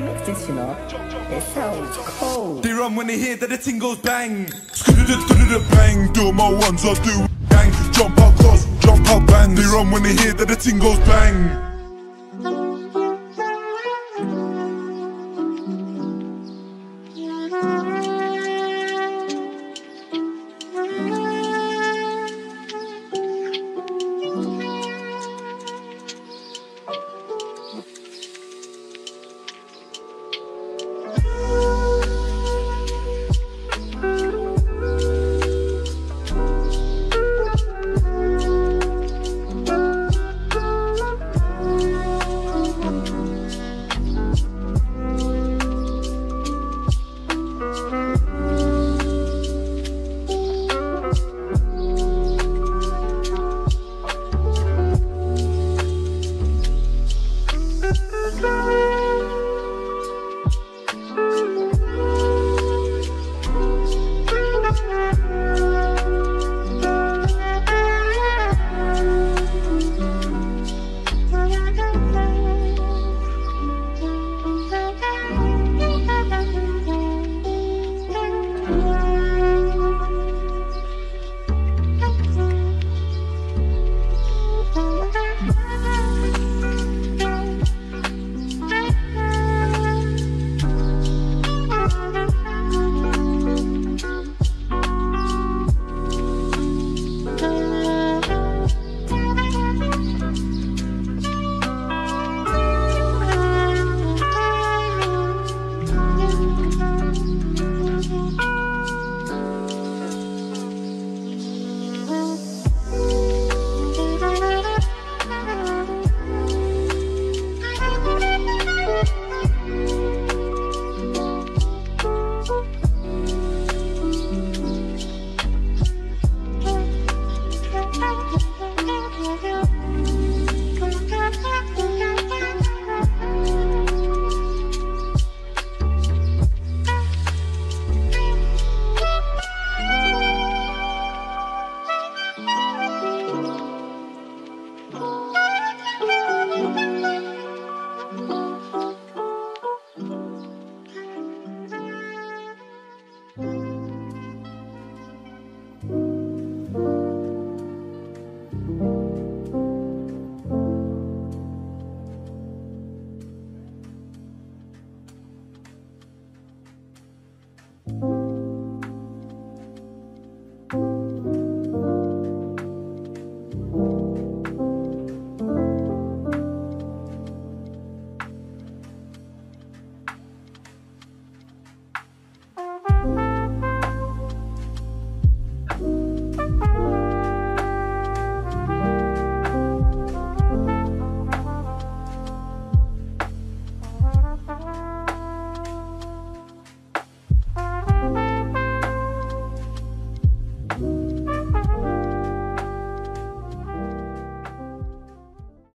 this, you know. It sounds cold. They run when they hear that the tingles goes bang. Bang, do my ones, I do bang. Jump out cause, jump out bang. They run when they hear that the tingles goes bang.